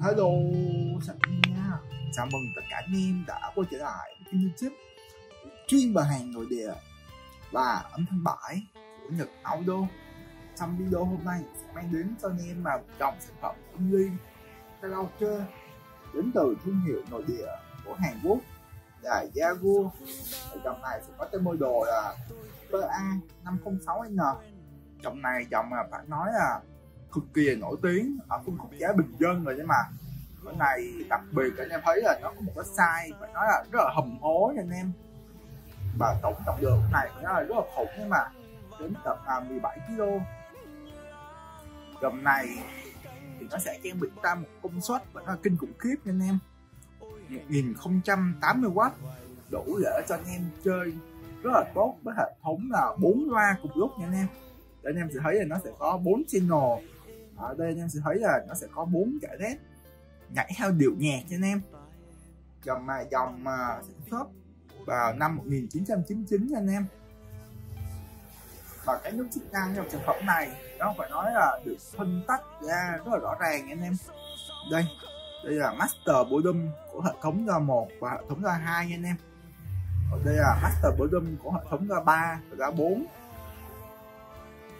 Hello, chào nha. Chào mừng tất cả anh em đã quay trở lại với kênh youtube chuyên về hàng nội địa và âm thanh bãi của Nhật Auto Trong video hôm nay sẽ mang đến cho anh em là dòng sản phẩm âm ly karaoke đến từ thương hiệu nội địa của Hàn Quốc là Jaguar dòng này sẽ có tên model là PA506N Dòng này dòng mà phải nói là cực kỳ nổi tiếng. Ở phân khúc giá bình dân rồi nhưng mà cái này đặc biệt anh em thấy là nó có một cái size phải nói là rất là hầm hố nha anh em. Và tổng trọng lượng này phải nói là rất là khủng nhưng mà đến tận à, 17 kg. Gầm này thì nó sẽ trang bị ta một công suất và nó là kinh khủng khiếp nha anh em. 1080W đủ để cho anh em chơi rất là tốt với hệ thống là bốn loa cùng lúc nha anh em. Để anh em sẽ thấy là nó sẽ có bốn channel ở đây anh em sẽ thấy là nó sẽ có bốn cái red nhảy theo điệu nhạc cho anh em. Dòng mà dòng mà sản xuất vào năm 1999 nha anh em. Và cái nút chức năng trong sản phẩm này, nó phải nói là được phân tách ra rất là rõ ràng anh em. Đây đây là master volume của hệ thống ra 1 và hệ thống ra 2 nha anh em. Còn đây là master volume của hệ thống ra 3 và ra 4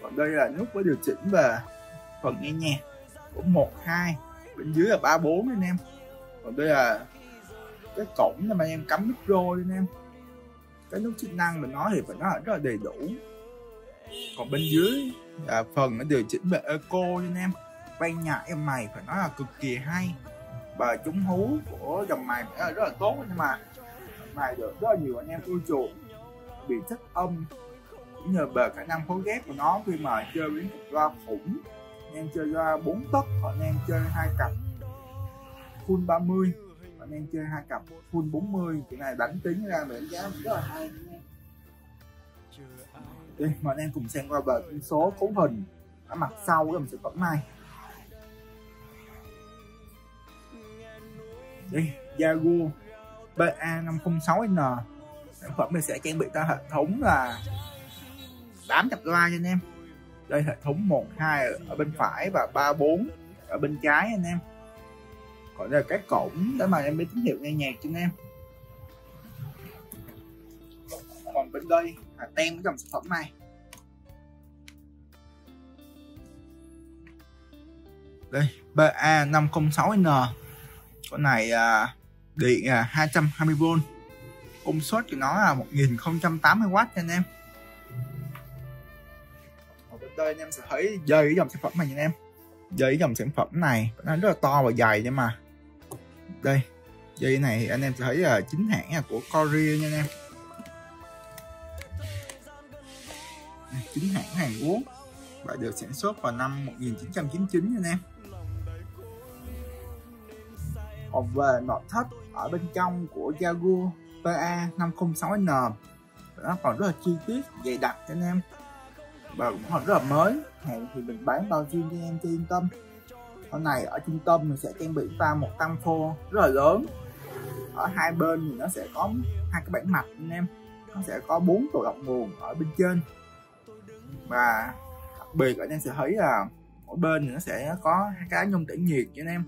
còn đây là nút có điều chỉnh về phần nghe nhạc của một hai bên dưới là ba bốn anh em. Còn đây là cái cổng mà anh em cắm micro anh em. Cái nút chức năng mình nói thì phải nói là rất là đầy đủ. Còn bên dưới là phần nó điều chỉnh về eco anh em. Ban nhạc em mày phải nói là cực kỳ hay. Và chúng hú của dòng mày phải là, rất là tốt nhưng mà mày được rất là nhiều anh em ưa chuộng. Vì chất âm cũng nhờ về khả năng phối ghép của nó khi mà chơi với loa khủng nên chơi ra 4 tấc họ nên chơi hai cặp. Full 30 họ nên chơi hai cặp. Full 40 cái này đánh tính ra mình đánh giá rất là hay. Đây mà anh em cùng xem qua bờ số cấu hình. Ở mặt sau của sản phẩm này. Đây Jaguar BA506N sản phẩm mình sẽ trang bị ta hệ thống là 800 loa cho anh em đây hệ thống 1 2 ở bên phải và 3 4 ở bên trái anh em. Còn đây là các cổng để mà em biết tín hiệu nghe nhạc cho anh em. Còn bên đây là tem cái dòng sản phẩm này. Đây BA506N con này à, điện à, 220V công suất của nó là 1080W cho anh em đây anh em sẽ thấy dây cái dòng sản phẩm này nha anh em. Dây cái dòng sản phẩm này, nó rất là to và dày nhưng mà. Đây, dây này anh em sẽ thấy là chính hãng là của Korea nha anh em. Chính hãng Hàn Quốc. Và được sản xuất vào năm 1999 nha anh em. Còn về nội thất ở bên trong của Jaguar PA506N nó còn rất là chi tiết, dày đặc cho anh em và cũng còn rất là mới. Hàng thì mình bán bao nhiêu cho em cho yên tâm. Hôm này ở trung tâm mình sẽ trang bị pha một tăng phô, rất là lớn. Ở hai bên thì nó sẽ có hai cái bản mặt anh em. Nó sẽ có bốn tổ lọc nguồn ở bên trên. Và đặc biệt anh em sẽ thấy là mỗi bên thì nó sẽ có hai cái nhông tản nhiệt cho anh em.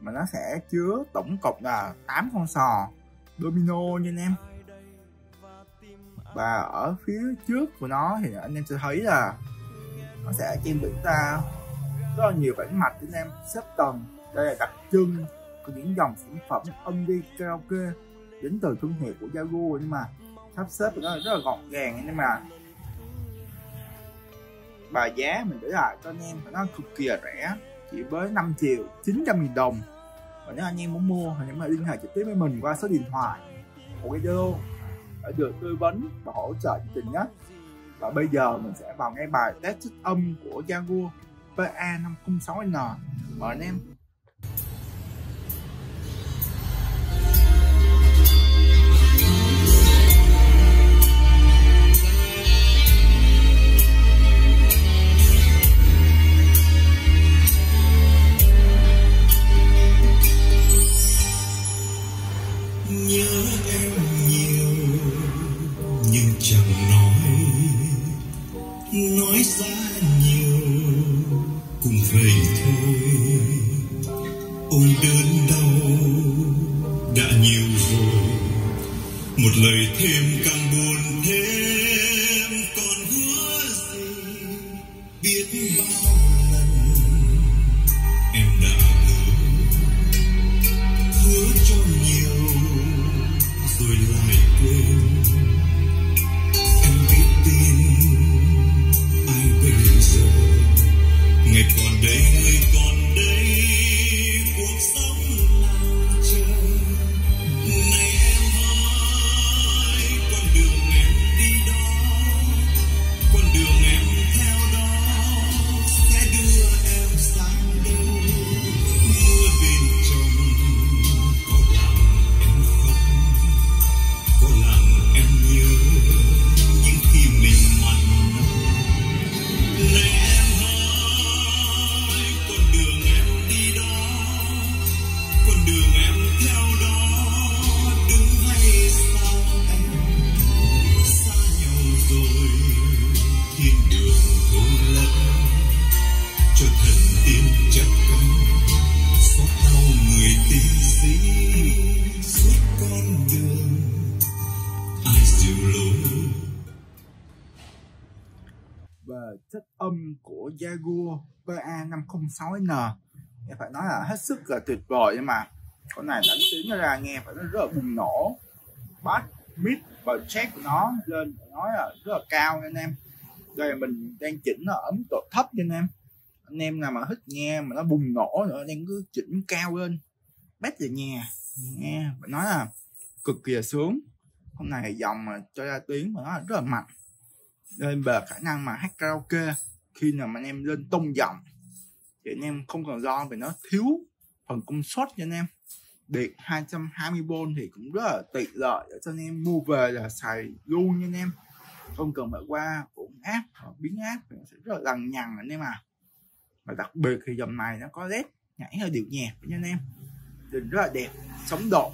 Mà nó sẽ chứa tổng cộng là 8 con sò, domino nha anh em và ở phía trước của nó thì anh em sẽ thấy là nó sẽ trang bị ta rất là nhiều bản mạch. Anh em xếp tầng, đây là đặc trưng của những dòng sản phẩm âm đi karaoke đến từ thương hiệu của Jaguar. Nhưng mà sắp xếp của nó rất là gọn gàng, nhưng mà và giá mình để lại cho anh em nó cực kỳ là rẻ, chỉ với 5 triệu 900 nghìn đồng. Và nếu anh em muốn mua thì anh em liên hệ trực tiếp với mình qua số điện thoại của cái Zalo đã được tư vấn, và hỗ trợ nhiệt tình nhất và bây giờ mình sẽ vào ngay bài test chất âm của Jaguar PA506N mời anh em. Ôi đớn đau đã nhiều rồi. Một lời thêm càng buồn thêm see. Âm của Jaguar PA506N em phải nói là hết sức là tuyệt vời nhưng mà con này đánh tiếng ra nghe phải nó rất là bùng nổ. Bass mid và check của nó lên nói là rất là cao anh em. Đây mình đang chỉnh nó ở độ thấp cho anh em. Anh em nào mà thích nghe mà nó bùng nổ nữa đang cứ chỉnh cao lên. Bét về nhà, nghe, phải nói là cực kỳ là sướng. Hôm này dòng mà cho ra tiếng mà nó rất là mạnh nên về khả năng mà hát karaoke khi nào mà anh em lên tông giọng thì anh em không còn lo vì nó thiếu phần công suất cho anh em. Điện 220V thì cũng rất là tiện lợi để cho anh em mua về là xài luôn nha anh em. Không cần phải qua ổn áp hoặc biến áp thì nó sẽ rất là lằng nhằng anh em à. Và đặc biệt thì dòng này nó có led nhảy hơi điệu nhẹ nha anh em. Nhìn rất là đẹp, sống độ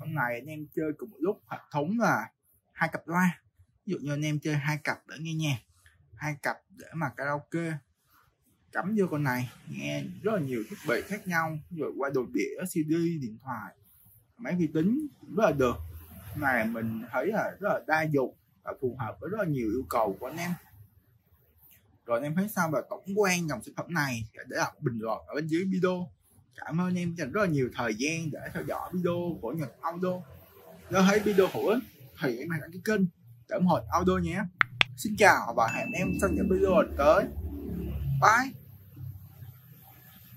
con này anh em chơi cùng một lúc, hệ thống là hai cặp loa ví dụ như anh em chơi hai cặp để nghe nhạc, hai cặp để mà karaoke. Cắm vô con này, nghe rất là nhiều thiết bị khác nhau rồi qua đồ đĩa, cd, điện thoại. Máy vi tính cũng rất là được này mình thấy là rất là đa dụng và phù hợp với rất là nhiều yêu cầu của anh em. Rồi anh em thấy sao về tổng quan dòng sản phẩm này? Để đọc bình luận ở bên dưới video. Cảm ơn anh em dành rất là nhiều thời gian để theo dõi video của Nhật Audio. Nếu thấy video hữu ích, thì em hãy đăng ký kênh để ủng hộ Audio nhé. Xin chào và hẹn em trong những video tới. Bye.